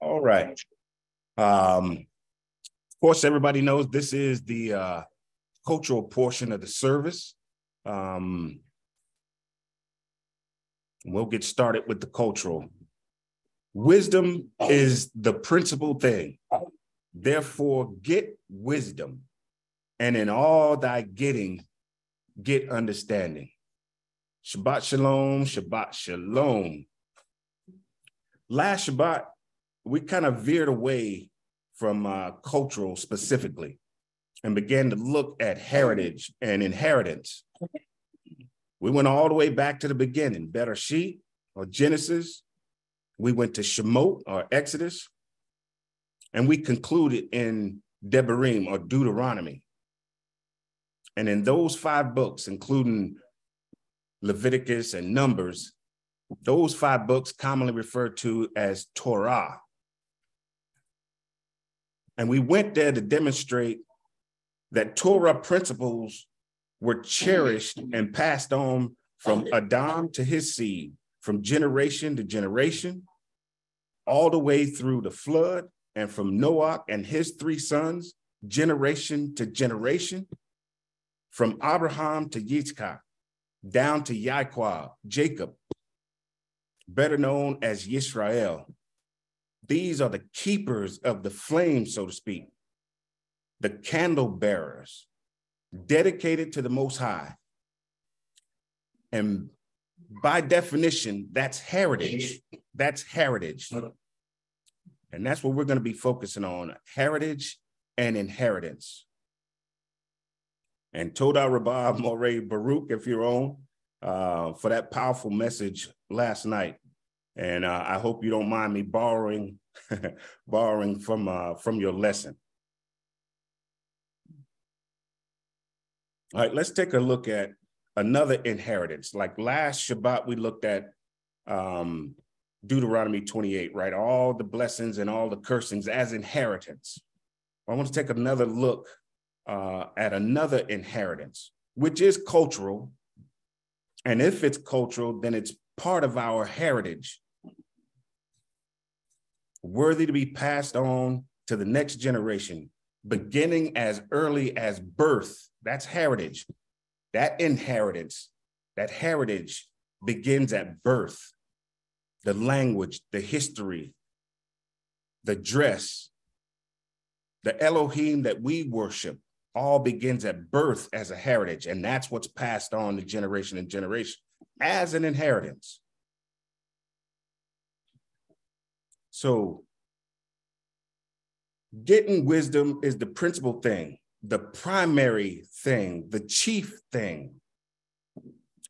All right. Um, of course, everybody knows this is the uh, cultural portion of the service. Um, we'll get started with the cultural. Wisdom is the principal thing. Therefore, get wisdom, and in all thy getting, get understanding. Shabbat shalom, Shabbat shalom. Last Shabbat, we kind of veered away from uh, cultural specifically and began to look at heritage and inheritance. We went all the way back to the beginning, Bereshit or Genesis. We went to Shemot or Exodus, and we concluded in Devarim or Deuteronomy. And in those five books, including Leviticus and Numbers, those five books commonly referred to as Torah. And we went there to demonstrate that Torah principles were cherished and passed on from Adam to his seed, from generation to generation, all the way through the flood, and from Noah and his three sons, generation to generation, from Abraham to Yitzchak, down to Yaquab, Jacob, better known as Yisrael. These are the keepers of the flame, so to speak, the candle bearers, dedicated to the Most High. And by definition, that's heritage. That's heritage. And that's what we're going to be focusing on heritage and inheritance. And Toda Rabah Moray Baruch, if you're on, uh, for that powerful message last night. And uh, I hope you don't mind me borrowing borrowing from uh, from your lesson. All right, let's take a look at another inheritance. Like last Shabbat, we looked at um, Deuteronomy 28, right? All the blessings and all the cursings as inheritance. I want to take another look uh, at another inheritance, which is cultural. And if it's cultural, then it's part of our heritage, worthy to be passed on to the next generation, beginning as early as birth. That's heritage. That inheritance, that heritage begins at birth. The language, the history, the dress, the Elohim that we worship, all begins at birth as a heritage. And that's what's passed on to generation and generation as an inheritance. So, getting wisdom is the principal thing, the primary thing, the chief thing.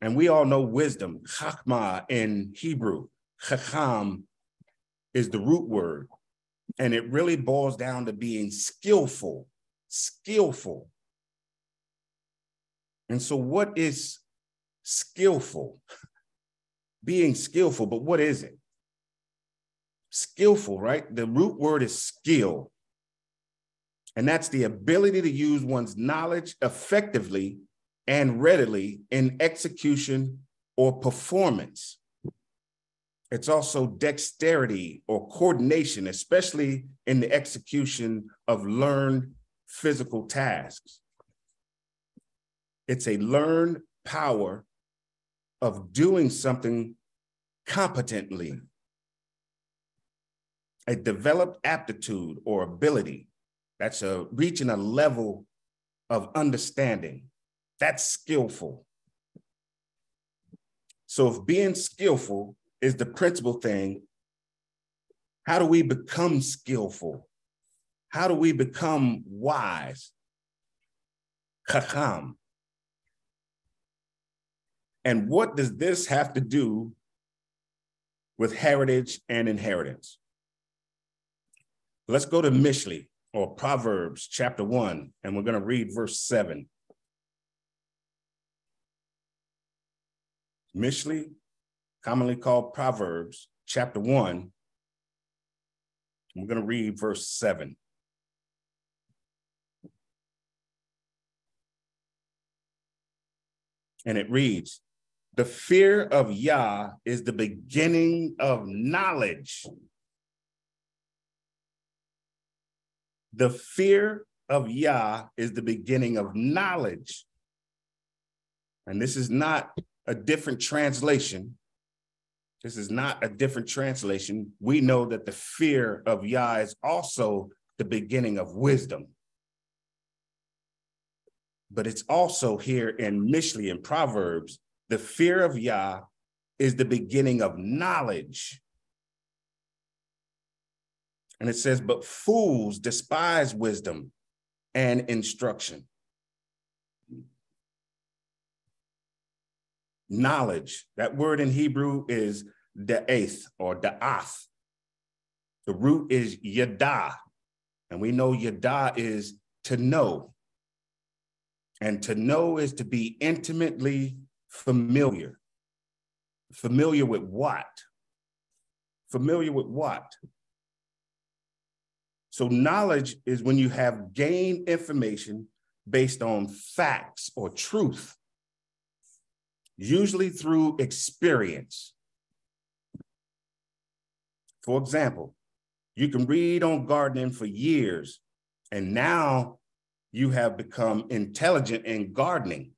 And we all know wisdom, chachma in Hebrew. Chacham is the root word. And it really boils down to being skillful, skillful. And so, what is skillful? Being skillful, but what is it? Skillful, right? The root word is skill. And that's the ability to use one's knowledge effectively and readily in execution or performance. It's also dexterity or coordination, especially in the execution of learned physical tasks. It's a learned power of doing something competently, a developed aptitude or ability. That's a reaching a level of understanding. That's skillful. So if being skillful is the principal thing, how do we become skillful? How do we become wise? Chacham. And what does this have to do with heritage and inheritance? Let's go to Mishli or Proverbs chapter one, and we're going to read verse seven. Mishli, commonly called Proverbs chapter one, we're going to read verse seven. And it reads, the fear of Yah is the beginning of knowledge. The fear of Yah is the beginning of knowledge. And this is not a different translation. This is not a different translation. We know that the fear of Yah is also the beginning of wisdom. But it's also here in Mishli in Proverbs, the fear of Yah is the beginning of knowledge. And it says, but fools despise wisdom and instruction. Knowledge, that word in Hebrew is da'ath or da'ath. The root is yada, and we know yada is to know. And to know is to be intimately familiar. Familiar with what? Familiar with what? So, knowledge is when you have gained information based on facts or truth, usually through experience. For example, you can read on gardening for years, and now you have become intelligent in gardening.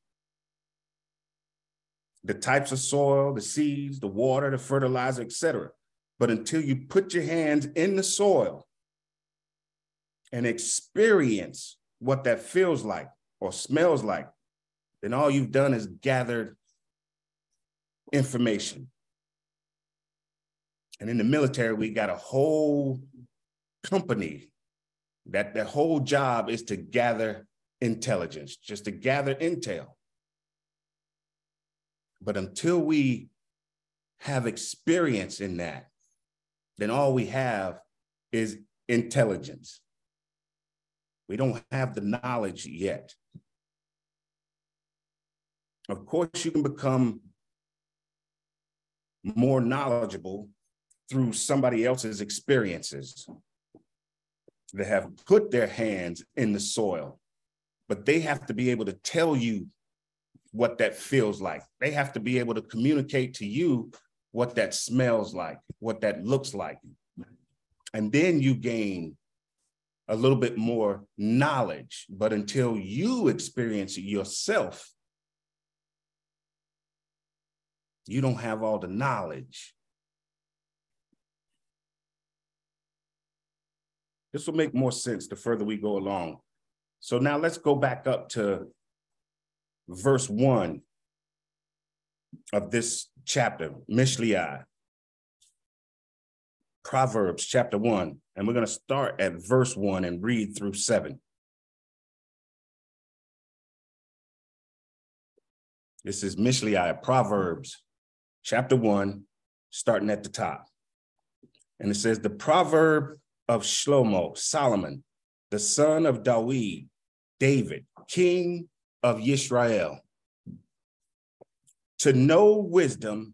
The types of soil, the seeds, the water, the fertilizer, etc. But until you put your hands in the soil and experience what that feels like or smells like, then all you've done is gathered information. And in the military, we got a whole company that the whole job is to gather intelligence, just to gather intel. But until we have experience in that, then all we have is intelligence. We don't have the knowledge yet. Of course, you can become more knowledgeable through somebody else's experiences that have put their hands in the soil, but they have to be able to tell you what that feels like. They have to be able to communicate to you what that smells like, what that looks like. And then you gain a little bit more knowledge. But until you experience it yourself, you don't have all the knowledge. This will make more sense the further we go along. So now let's go back up to verse one of this chapter, Mishliah, Proverbs chapter one. And we're going to start at verse one and read through seven. This is Mishliah, Proverbs chapter one, starting at the top. And it says, The proverb of Shlomo, Solomon, the son of Dawid, David, king of Israel, to know wisdom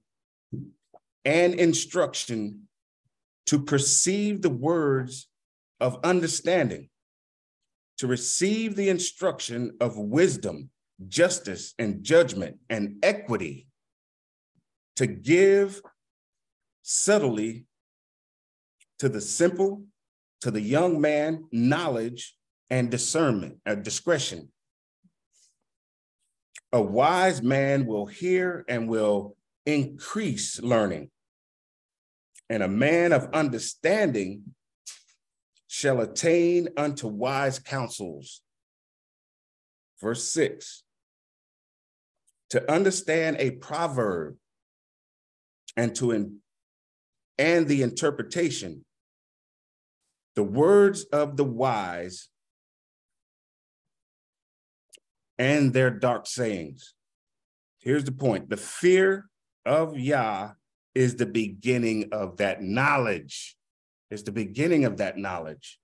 and instruction, to perceive the words of understanding, to receive the instruction of wisdom, justice, and judgment, and equity, to give subtly to the simple to the young man knowledge and discernment, uh, discretion. A wise man will hear and will increase learning. And a man of understanding shall attain unto wise counsels. Verse six, to understand a proverb and to in, and the interpretation the words of the wise and their dark sayings. Here's the point the fear of Yah is the beginning of that knowledge. It's the beginning of that knowledge.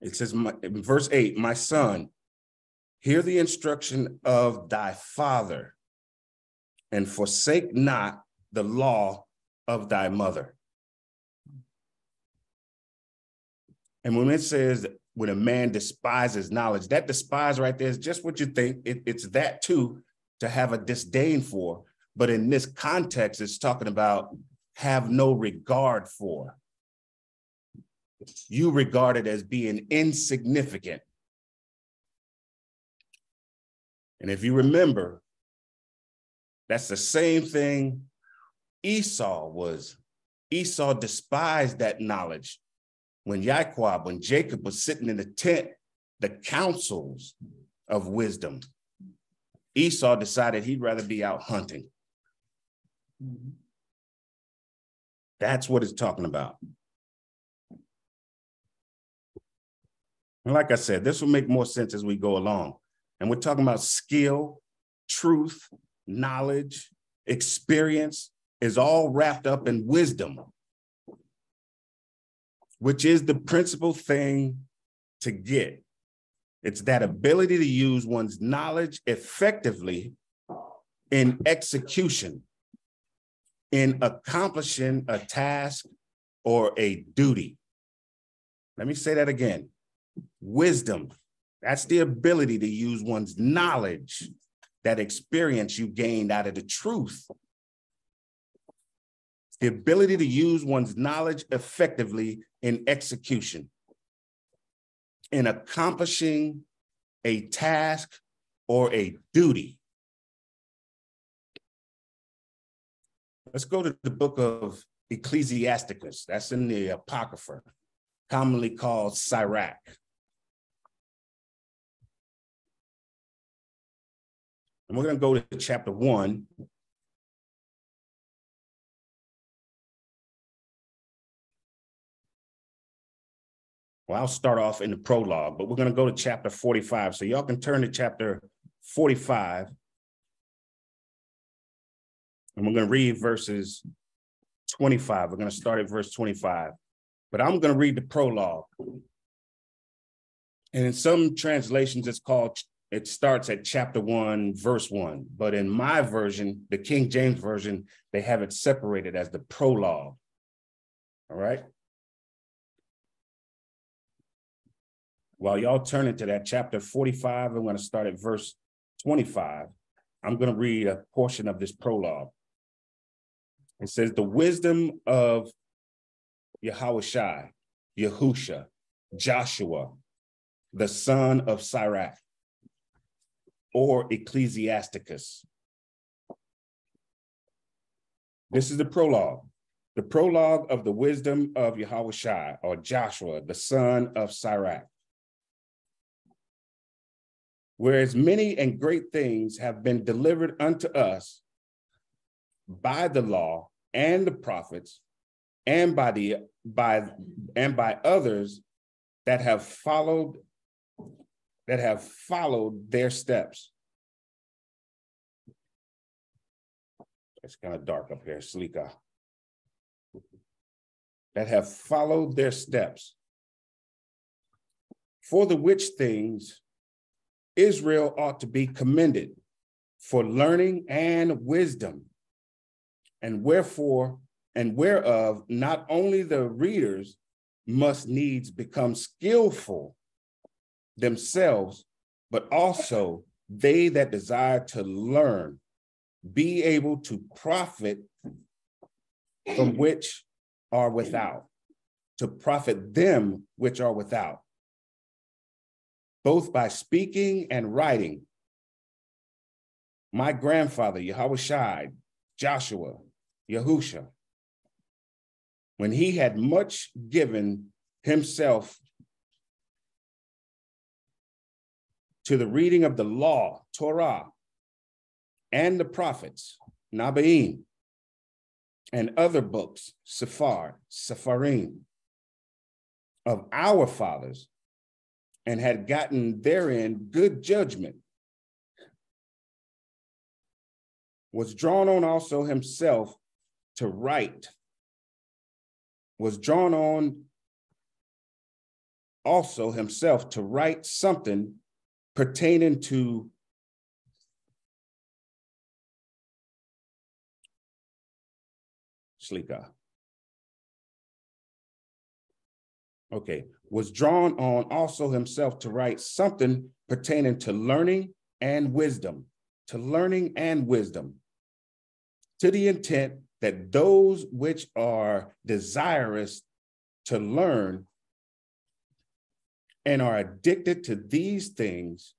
It says in verse 8, My son, hear the instruction of thy father, and forsake not the law of thy mother. And when it says when a man despises knowledge, that despise right there is just what you think. It, it's that too to have a disdain for. But in this context, it's talking about have no regard for. You regard it as being insignificant. And if you remember, that's the same thing Esau was. Esau despised that knowledge. When Yaquab, when Jacob was sitting in the tent, the counsels of wisdom, Esau decided he'd rather be out hunting. That's what it's talking about. And like I said, this will make more sense as we go along. And we're talking about skill, truth, knowledge, experience is all wrapped up in wisdom, which is the principal thing to get. It's that ability to use one's knowledge effectively in execution, in accomplishing a task or a duty. Let me say that again. Wisdom, that's the ability to use one's knowledge, that experience you gained out of the truth. The ability to use one's knowledge effectively in execution in accomplishing a task or a duty. Let's go to the book of Ecclesiasticus. That's in the Apocrypha, commonly called Sirach. And we're going to go to chapter one, Well, I'll start off in the prologue, but we're going to go to chapter 45. So y'all can turn to chapter 45. And we're going to read verses 25. We're going to start at verse 25. But I'm going to read the prologue. And in some translations, it's called, it starts at chapter one, verse one. But in my version, the King James Version, they have it separated as the prologue. All right. While y'all turn into that chapter 45, I'm going to start at verse 25. I'm going to read a portion of this prologue. It says, The wisdom of Yahushai, Yahusha, Joshua, the son of Sirach, or Ecclesiasticus. This is the prologue. The prologue of the wisdom of Yahushai, or Joshua, the son of Sirach. Whereas many and great things have been delivered unto us by the law and the prophets and by the by and by others that have followed that have followed their steps. It's kind of dark up here, Slika. That have followed their steps. For the which things Israel ought to be commended for learning and wisdom, and wherefore and whereof not only the readers must needs become skillful themselves, but also they that desire to learn be able to profit from which are without, to profit them which are without both by speaking and writing. My grandfather, Yahushai, Joshua, Yahusha, when he had much given himself to the reading of the law, Torah, and the prophets, Nabaim, and other books, Sephar, Sepharim, of our fathers, and had gotten therein good judgment, was drawn on also himself to write, was drawn on also himself to write something pertaining to Shlika. Okay, was drawn on also himself to write something pertaining to learning and wisdom, to learning and wisdom, to the intent that those which are desirous to learn and are addicted to these things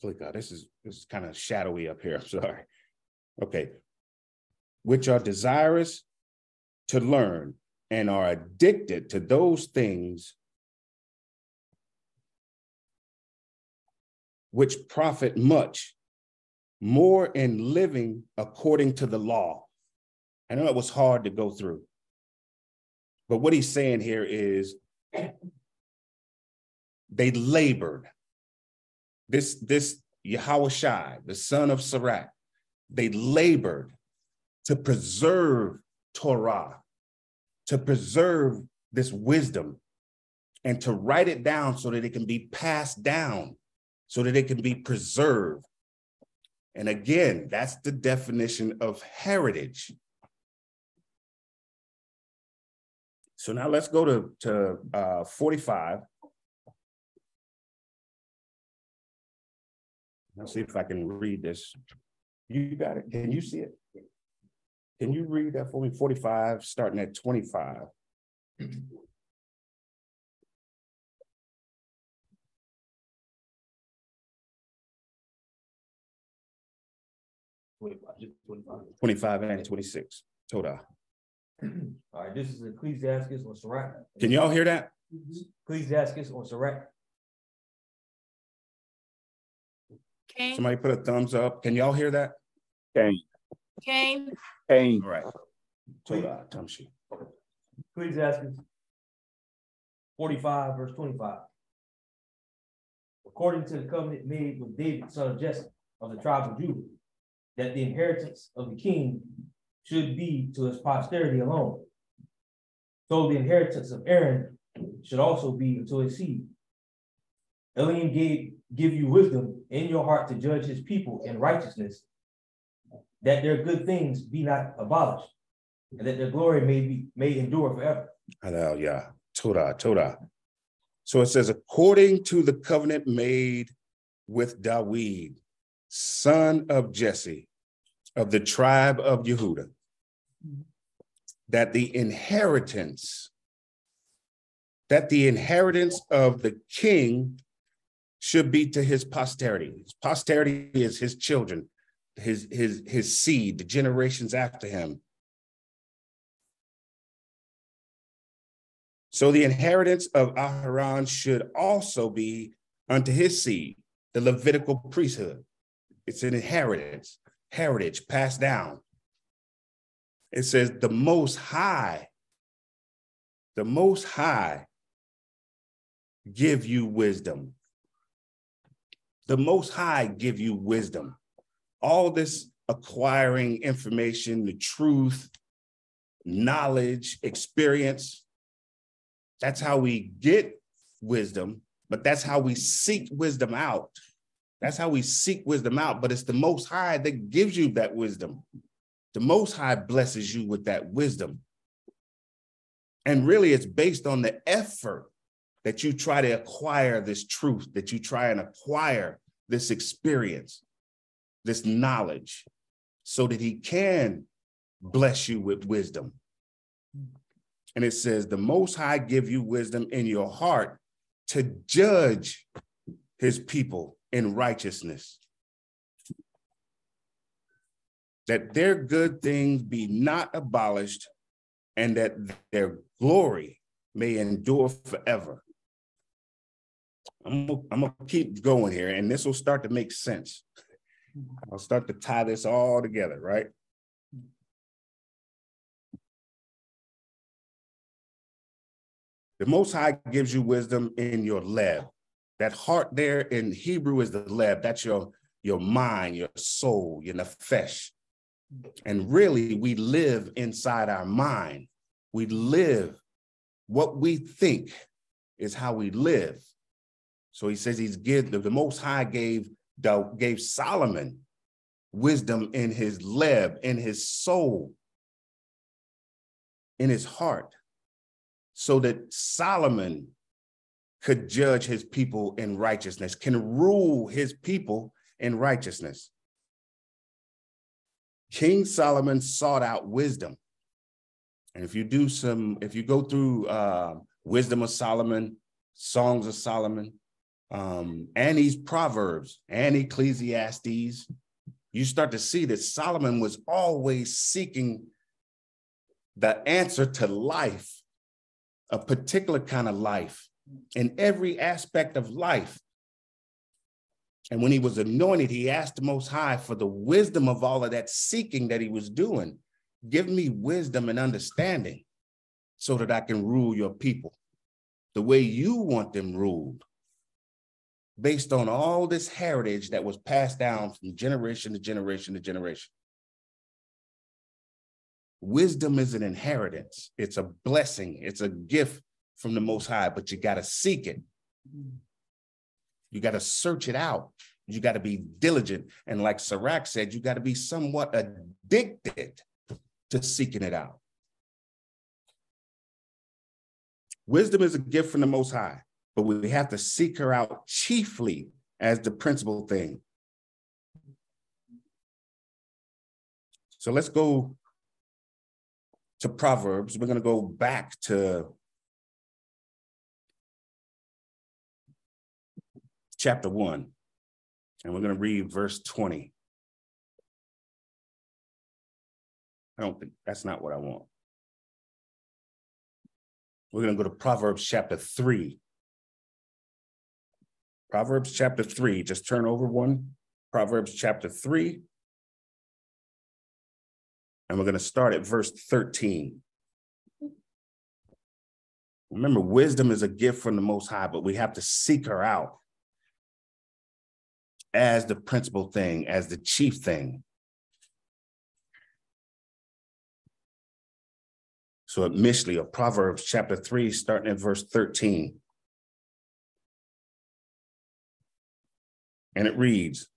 click out. This is this is kind of shadowy up here. I'm sorry. Okay. Which are desirous to learn and are addicted to those things which profit much more in living according to the law. I know it was hard to go through. But what he's saying here is they labored this, this Shai, the son of Sirach, they labored to preserve Torah, to preserve this wisdom, and to write it down so that it can be passed down, so that it can be preserved. And again, that's the definition of heritage. So now let's go to, to uh, 45. Let's see if I can read this. You got it? Can you see it? Can you read that for me? 45, starting at 25. Twenty-five and twenty-six, Toda. All right, this is Ecclesiastes on Sirach. Can y'all hear that? Ecclesiastes on Sirach, Kane, Somebody put a thumbs up. Can y'all hear that? Kane, Kane, Kane, All right. Toda, Tamshi. Ecclesiastes forty-five, verse twenty-five. According to the covenant made with David, son of Jesse, of the tribe of Judah, that the inheritance of the king should be to his posterity alone. So the inheritance of Aaron should also be unto his seed. Elohim gave, give you wisdom in your heart to judge his people in righteousness, that their good things be not abolished, and that their glory may be may endure forever. Hallelujah. Toda, Toda. So it says, according to the covenant made with Dawid, son of Jesse, of the tribe of Yehuda, that the inheritance, that the inheritance of the king should be to his posterity. His posterity is his children, his, his, his seed, the generations after him. So the inheritance of Aharon should also be unto his seed, the Levitical priesthood. It's an inheritance, heritage passed down. It says, the most high, the most high give you wisdom. The most high give you wisdom. All this acquiring information, the truth, knowledge, experience, that's how we get wisdom, but that's how we seek wisdom out. That's how we seek wisdom out, but it's the Most High that gives you that wisdom. The Most High blesses you with that wisdom. And really, it's based on the effort that you try to acquire this truth, that you try and acquire this experience, this knowledge, so that He can bless you with wisdom. And it says, the Most High give you wisdom in your heart to judge his people in righteousness. That their good things be not abolished and that their glory may endure forever. I'm gonna, keep going here and this will start to make sense. I'll start to tie this all together, right? The Most High gives you wisdom in your leb. That heart there in Hebrew is the leb. That's your, your mind, your soul, your nefesh. And really, we live inside our mind. We live. What we think is how we live. So he says he's give the Most High gave gave Solomon wisdom in his leb, in his soul, in his heart so that Solomon could judge his people in righteousness, can rule his people in righteousness. King Solomon sought out wisdom. And if you do some, if you go through uh, Wisdom of Solomon, Songs of Solomon, um, and these Proverbs and Ecclesiastes, you start to see that Solomon was always seeking the answer to life, a particular kind of life, in every aspect of life. And when he was anointed, he asked the Most High for the wisdom of all of that seeking that he was doing. Give me wisdom and understanding so that I can rule your people the way you want them ruled, based on all this heritage that was passed down from generation to generation to generation. Wisdom is an inheritance, it's a blessing, it's a gift from the Most High, but you got to seek it. You got to search it out. You got to be diligent. And like Sirach said, you got to be somewhat addicted to seeking it out. Wisdom is a gift from the Most High, but we have to seek her out chiefly as the principal thing. So let's go to Proverbs. We're going to go back to chapter 1, and we're going to read verse 20. I don't think that's not what I want. We're going to go to Proverbs chapter 3. Proverbs chapter 3, just turn over one. Proverbs chapter 3. And we're going to start at verse 13. Remember, wisdom is a gift from the Most High, but we have to seek her out as the principal thing, as the chief thing. So at of Proverbs chapter 3, starting at verse 13. And it reads,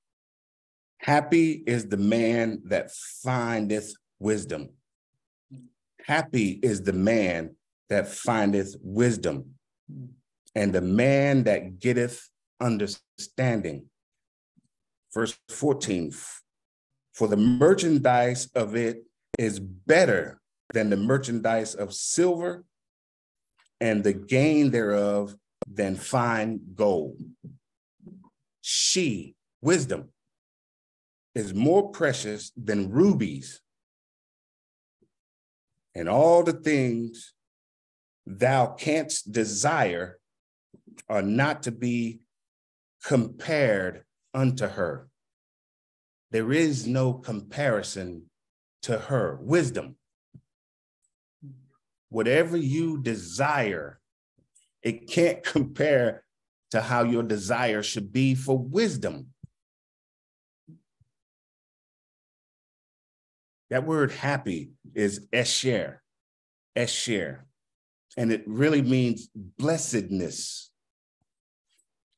Happy is the man that findeth wisdom. Happy is the man that findeth wisdom, and the man that getteth understanding. Verse 14 For the merchandise of it is better than the merchandise of silver, and the gain thereof than fine gold. She, wisdom, is more precious than rubies, and all the things thou canst desire are not to be compared unto her. There is no comparison to her. Wisdom whatever you desire, it can't compare to how your desire should be for wisdom. That word happy is esher, esher, and it really means blessedness.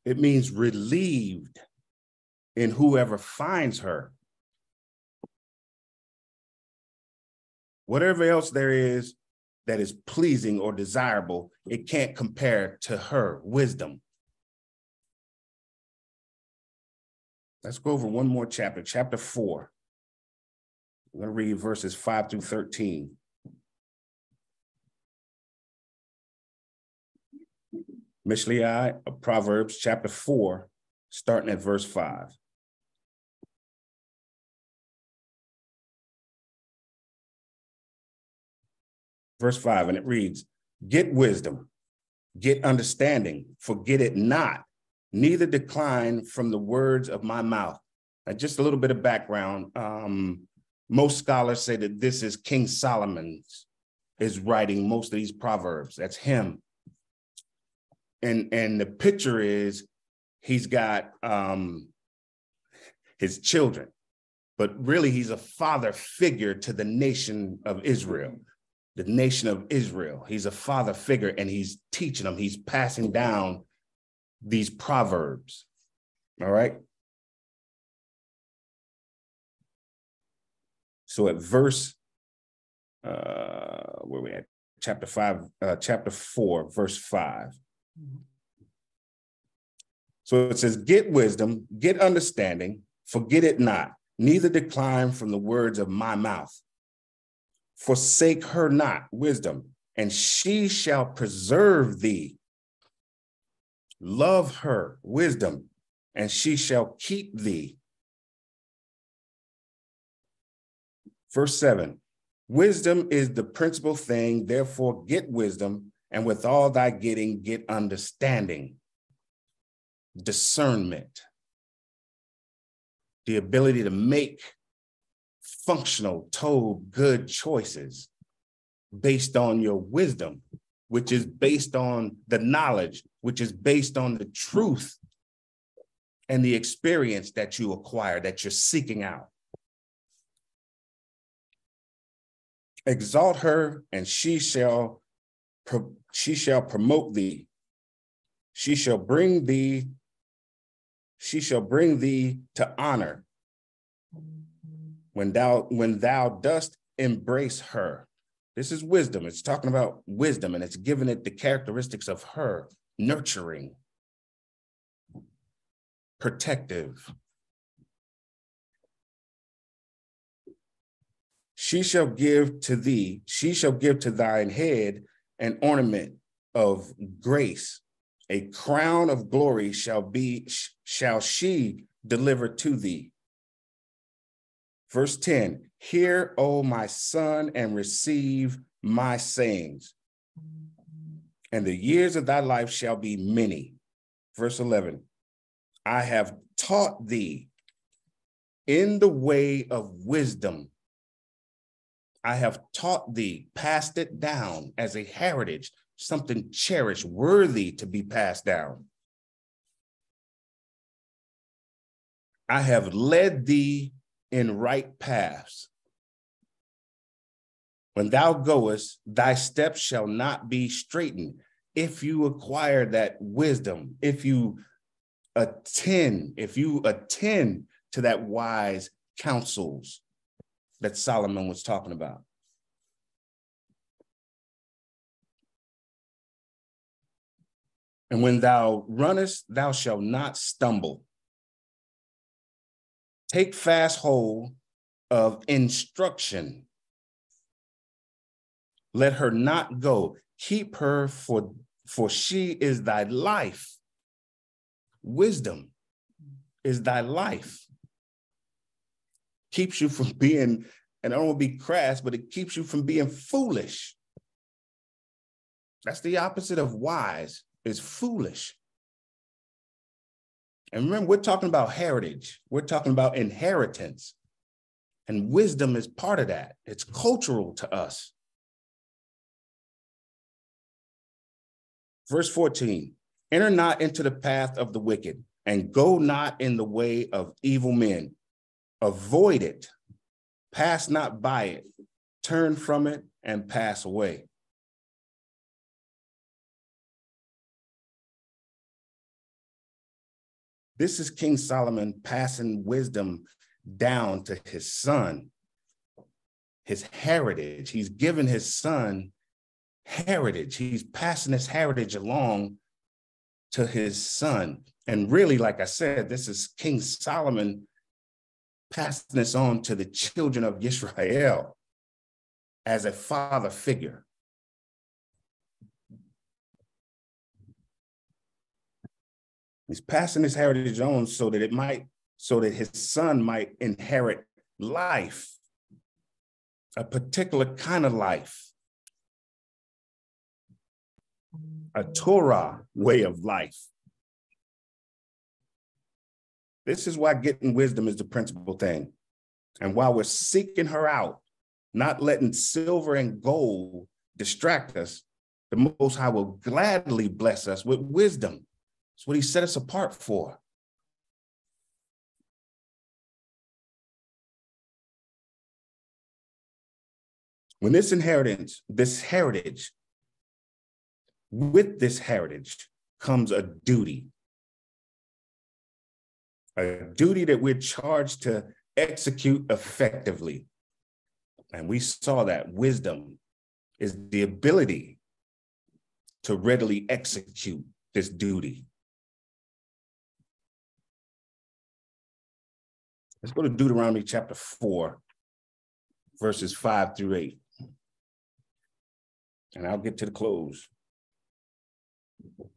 It means relieved in whoever finds her. Whatever else there is that is pleasing or desirable, it can't compare to her wisdom. Let's go over one more chapter, chapter four. I'm going to read verses five through 13. Mishlei of Proverbs, chapter four, starting at verse five. verse 5, and it reads, Get wisdom, get understanding, forget it not, neither decline from the words of my mouth. Now, just a little bit of background. Um, most scholars say that this is King Solomon's is writing most of these proverbs. That's him. And and the picture is he's got um his children, but really he's a father figure to the nation of Israel the nation of Israel. He's a father figure and he's teaching them, he's passing down these proverbs. All right. So at verse, uh, where we at? Chapter five, uh, chapter four, verse five. So it says, Get wisdom, get understanding, forget it not, neither decline from the words of my mouth. Forsake her not, wisdom, and she shall preserve thee. Love her, wisdom, and she shall keep thee. Verse 7 Wisdom is the principal thing, therefore get wisdom, and with all thy getting, get understanding, discernment, the ability to make functional, told, good choices based on your wisdom, which is based on the knowledge, which is based on the truth and the experience that you acquire, that you're seeking out. Exalt her, and she shall she shall promote thee. She shall bring thee, she shall bring thee to honor when thou when thou dost embrace her. This is wisdom. It's talking about wisdom and it's giving it the characteristics of her, nurturing, protective, she shall give to thee, she shall give to thine head an ornament of grace. A crown of glory shall be, shall she deliver to thee. Verse 10 Hear, O my son, and receive my sayings, and the years of thy life shall be many. Verse 11 I have taught thee in the way of wisdom I have taught thee, passed it down as a heritage, something cherished, worthy to be passed down. I have led thee in right paths. When thou goest, thy steps shall not be straitened. If you acquire that wisdom, if you attend, if you attend to that wise counsels, that Solomon was talking about. And when thou runnest, thou shalt not stumble. Take fast hold of instruction. Let her not go. Keep her, for, for she is thy life. Wisdom is thy life keeps you from being, and I don't want to be crass, but it keeps you from being foolish. That's the opposite of wise, is foolish. And remember, we're talking about heritage, we're talking about inheritance. And wisdom is part of that, it's cultural to us. Verse 14 Enter not into the path of the wicked, and go not in the way of evil men, avoid it, pass not by it, turn from it, and pass away. This is King Solomon passing wisdom down to his son, his heritage. He's given his son heritage. He's passing his heritage along to his son. And really, like I said, this is King Solomon passing this on to the children of Israel as a father figure. He's passing his heritage on so that it might, so that his son might inherit life, a particular kind of life, a Torah way of life. This is why getting wisdom is the principal thing. And while we're seeking her out, not letting silver and gold distract us, the Most High will gladly bless us with wisdom. It's what He set us apart for. When this inheritance, this heritage, with this heritage comes a duty, a duty that we're charged to execute effectively. And we saw that wisdom is the ability to readily execute this duty. Let's go to Deuteronomy chapter 4, verses 5 through 8. And I'll get to the close.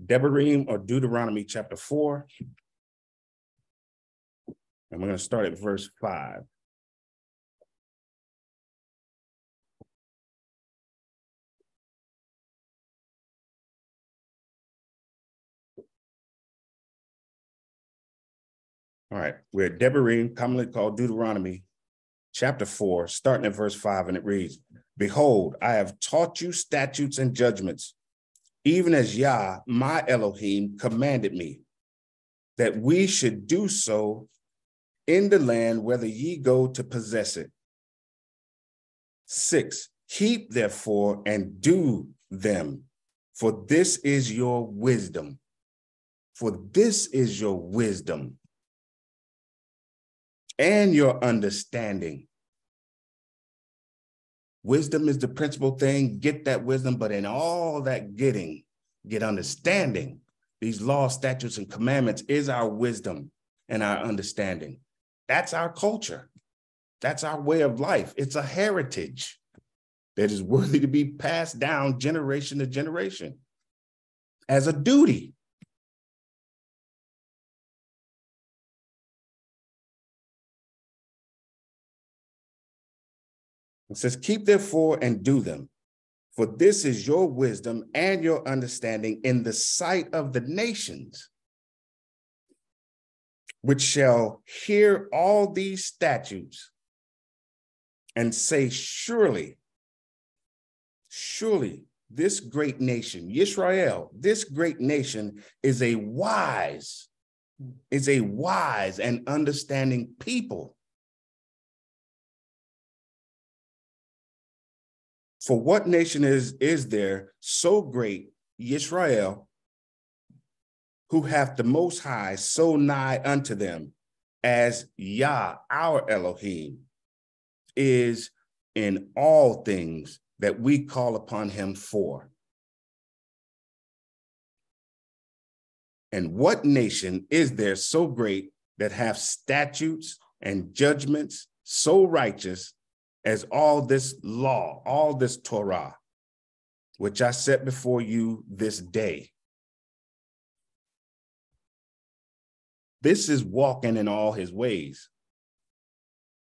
Devarim or Deuteronomy chapter 4. And we're going to start at verse 5. All right, we're at Devarim, commonly called Deuteronomy, chapter 4, starting at verse 5, and it reads Behold, I have taught you statutes and judgments, even as Yah, my Elohim, commanded me, that we should do so in the land whether ye go to possess it. Six, keep therefore and do them, for this is your wisdom. For this is your wisdom and your understanding. Wisdom is the principal thing. Get that wisdom, but in all that getting, get understanding. These laws, statutes, and commandments is our wisdom and our understanding. That's our culture. That's our way of life. It's a heritage that is worthy to be passed down generation to generation as a duty. It says, Keep therefore and do them, for this is your wisdom and your understanding in the sight of the nations, which shall hear all these statutes and say, Surely, surely this great nation, Israel, this great nation is a wise, is a wise and understanding people. For what nation is, is there so great, Israel, who hath the Most High so nigh unto them, as Yah, our Elohim, is in all things that we call upon him for? And what nation is there so great that have statutes and judgments so righteous as all this law, all this Torah, which I set before you this day. This is walking in all his ways.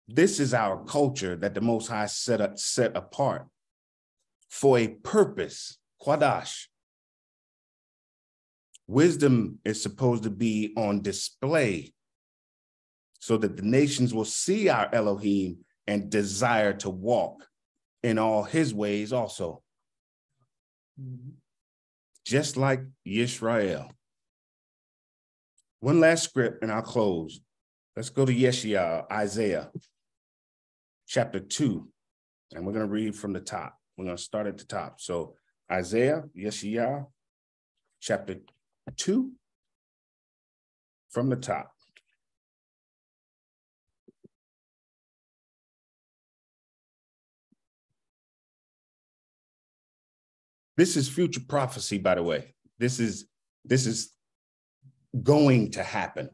This is our culture that the Most High set, up, set apart for a purpose, Quadash. Wisdom is supposed to be on display so that the nations will see our Elohim and desire to walk in all his ways also. Mm-hmm. Just like Yisrael. One last script and I'll close. Let's go to Yeshua, Isaiah chapter 2, and we're going to read from the top. We're going to start at the top. So Isaiah, Yeshua, chapter 2, from the top. This is future prophecy, by the way. This is this is going to happen.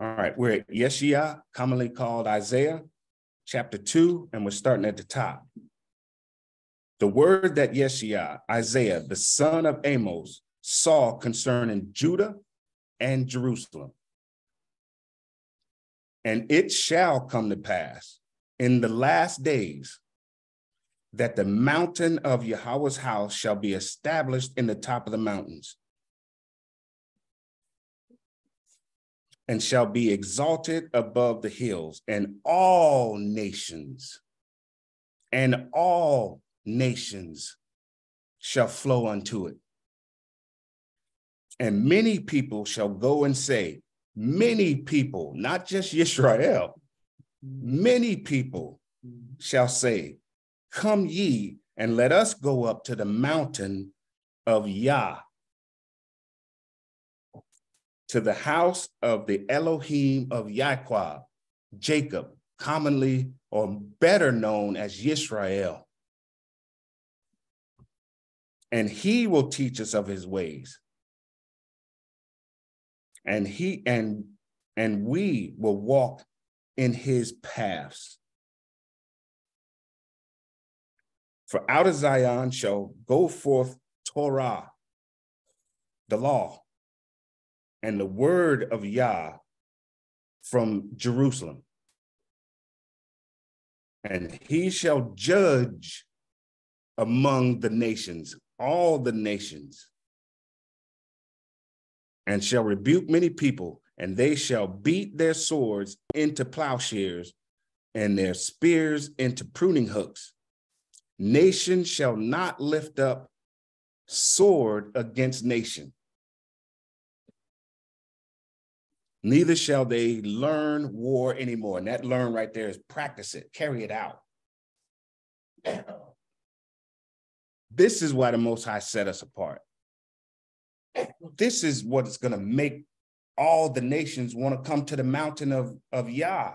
All right, we're at Yeshua, commonly called Isaiah, chapter 2, and we're starting at the top. The word that Yeshua, Isaiah, the son of Amos, saw concerning Judah and Jerusalem. And it shall come to pass in the last days that the mountain of Yahweh's house shall be established in the top of the mountains and shall be exalted above the hills, and all nations and all nations shall flow unto it. And many people shall go and say, many people, not just Israel, many people mm-hmm. shall say, Come ye and let us go up to the mountain of Yah, to the house of the Elohim of Yahweh, Jacob, commonly or better known as Yisrael. And he will teach us of his ways. and he and and we will walk in his paths. For out of Zion shall go forth Torah, the law, and the word of Yah from Jerusalem. And he shall judge among the nations, all the nations, and shall rebuke many people, and they shall beat their swords into plowshares and their spears into pruning hooks. Nation shall not lift up sword against nation. Neither shall they learn war anymore. And that learn right there is practice it, carry it out. This is why the Most High set us apart. This is what's going to make all the nations want to come to the mountain of, of Yah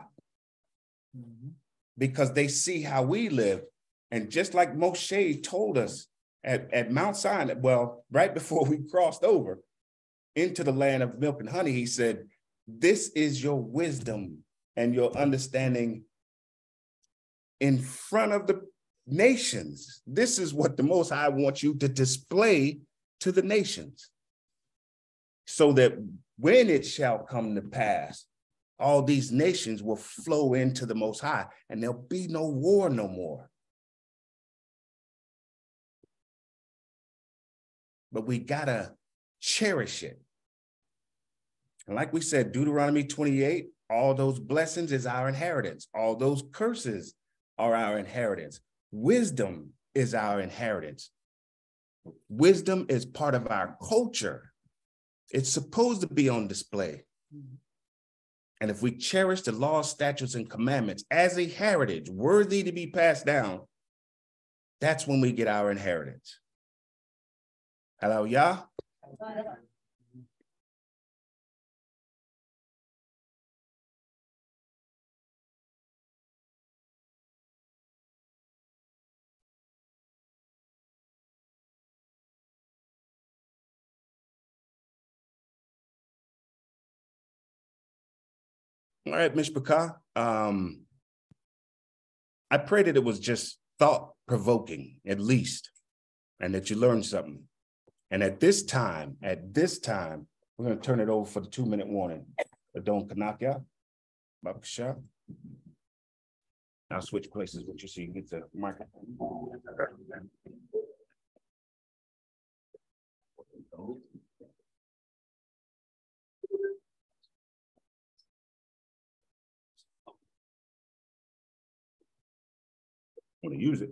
mm-hmm. because they see how we live. And just like Moshe told us at, at Mount Sinai, well, right before we crossed over into the land of milk and honey, he said, This is your wisdom and your understanding in front of the nations. This is what the Most High wants you to display to the nations so that when it shall come to pass, all these nations will flow into the Most High and there'll be no war no more. But we gotta cherish it. And like we said, Deuteronomy 28, all those blessings is our inheritance, all those curses are our inheritance. Wisdom is our inheritance. Wisdom is part of our culture. It's supposed to be on display. And if we cherish the laws, statutes, and commandments as a heritage worthy to be passed down, that's when we get our inheritance. Hello, Yah. All right, Mishpachah. Um, I pray that it was just thought provoking, at least, and that you learned something. And at this time, at this time, we're going to turn it over for the two minute warning. Adon Kanakya, Babakasha. I'll switch places with you so you can get the. Want to use it.